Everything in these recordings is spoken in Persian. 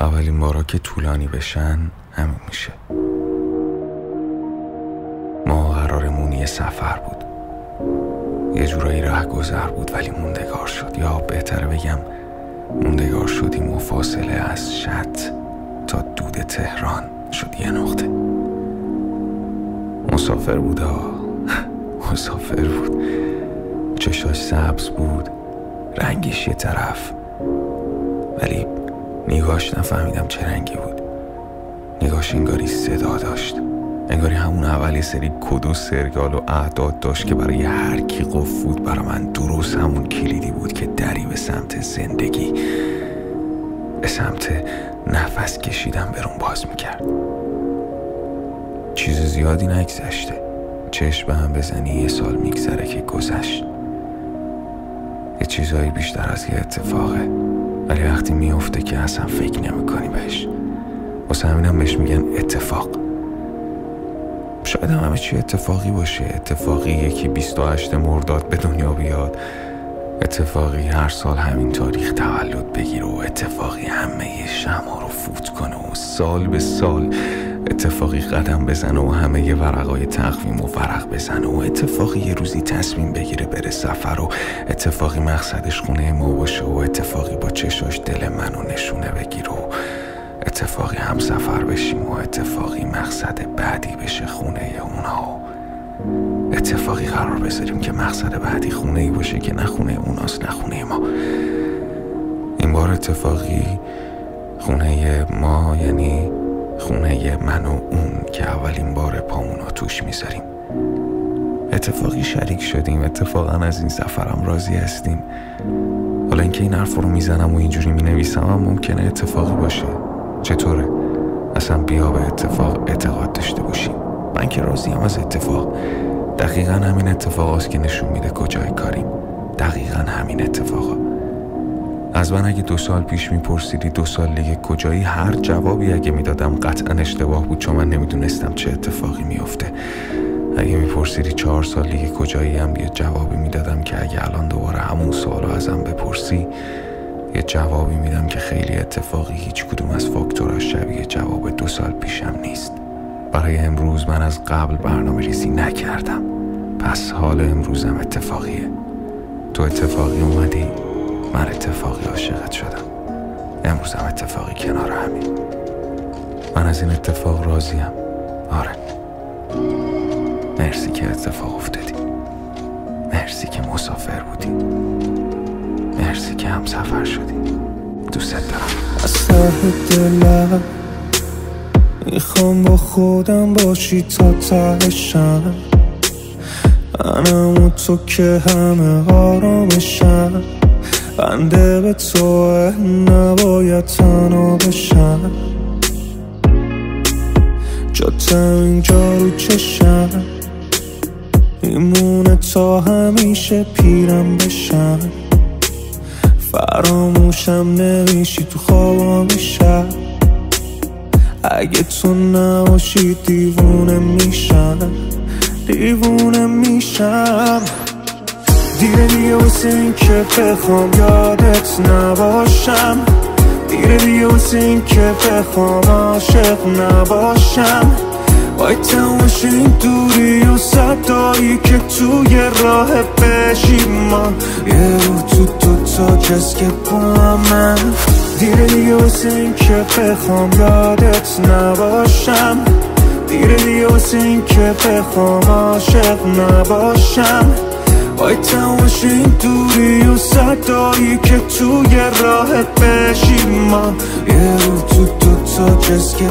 اولین بارا که طولانی بشن همین میشه. ما قرارمون یه سفر بود. یه جورایی ره گذر بود ولی موندگار شد. یا بهتره بگم موندگار شدیم و فاصله از شط تا دود تهران شد یه نقطه. مسافر بود مسافر بود. چشاش سبز بود. رنگش یه طرف. ولی نگاش نفهمیدم چه رنگی بود. نگاش انگاری صدا داشت. انگاری همون اول سری کد و سرگال و اعداد داشت که برای هر کی قف بود برای من درست همون کلیدی بود که دری به سمت زندگی به سمت نفس کشیدن برون باز می‌کرد. چیز زیادی نگذشته. چشم به هم بزنی یه سال میگذره که گذشت. یه چیزایی بیشتر از یه اتفاقه. ولی وقتی میفته که اصلا فکر نمی‌کنی بهش. واسه همینم بهش میگن اتفاق. شاید هم همه چی اتفاقی باشه. اتفاقی یکی 28 مرداد به دنیا بیاد. اتفاقی هر سال همین تاریخ تولد بگیره و اتفاقی همه شما رو فوت کنه و سال به سال اتفاقی قدم بزنه و همه یه ورقای تقویم و ورق بزنه و اتفاقی یه روزی تصمیم بگیره بره سفر و اتفاقی مقصدش خونه ما باشه و اتفاقی با چشاش دل منو نشونه بگیره و اتفاقی هم سفر بشیم و اتفاقی مقصد بعدی بشه خونه اونها اتفاقی قرار بذاریم که مقصد بعدی خونه ای باشه که نه خونه اوناست نه خونه ما. این بار اتفاقی خونه ما یعنی خونه من و اون که اولین بار پامونو توش می‌ذاریم. اتفاقی شریک شدیم اتفاقا از این سفرم راضی هستیم. حالا اینکه این حرف رو می‌زنم و اینجوری می‌نویسم هم ممکنه اتفاقی باشه. چطوره؟ اصلا بیا به اتفاق اعتقاد داشته باشیم. من که راضیم از اتفاق. دقیقا همین اتفاق که نشون میده کجای کاریم. دقیقا همین اتفاقا. از من اگه دو سال پیش میپرسیدی دو سال دیگه کجایی هر جوابی اگه می‌دادم قطعا اشتباه بود چون من نمی‌دونستم چه اتفاقی میافته. اگه میپرسیدی چهار سال دیگه کجایی هم یه جوابی می‌دادم که اگه الان دوباره همون سوالو ازم بپرسی یه جوابی میدم که خیلی اتفاقی هیچ کدوم از فاکتوراش شبیه جواب دو سال پیشم نیست. برای امروز من از قبل برنامه ریزی نکردم. پس حال امروزم اتفاقیه. تو اتفاقی اومدی؟ من اتفاقی عاشقت شدم. امروزم اتفاقی کنار همین. من از این اتفاق راضیم. آره. مرسی که اتفاق افتادی. مرسی که مسافر بودی. مرسی که هم سفر شدی. دوست دارم. از ته دلم می‌خوام با خودم باشی تا تهشم منم و تو که همه آرامشم. بنده به تو نباید تنها بشم. جاتم اینجا رو چشم. میمونه تا همیشه پیرم بشم. فراموشم نمیشی تو خوابا میشم. اگه تو نباشی دیوونه میشم. دیوونه میشم. دیره دیگه واسه این که بخوام یادت نباشم. دیره دیگه واسه این که بخوام عاشق نباشم. وای تماش این دوری و صدایی که توی راه بشیم ما. یه رو تو تو تا کس که با من. دیره دیگه واسه این که بخوام یادت نباشم. دیره دیگه واسه این که بخوام عاشق نباشم. وای تماش این دوری و صدایی که توی راه بشیم ما یه رو تو تو تا کس که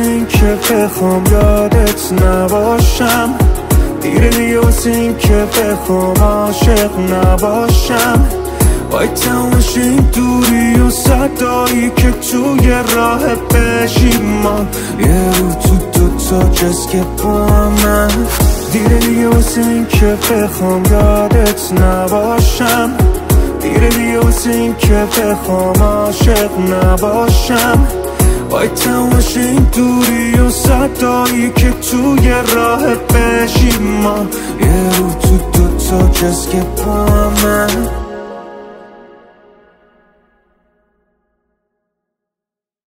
این که بخوام یادت نباشم. دیره دیگه واسه این که بخوام عاشق نباشم. وای تمامش این دوری و صدایی که توی راه بشیم ما. یه رو تو دوتا که با من. دیره دیگه واسه این که بخوام یادت نباشم. دیره دیگه واسه این که بخوام عاشق نباشم. وای تمامش این دوری و صدایی که توی راه بشیم ما یه رو تو دوتا که با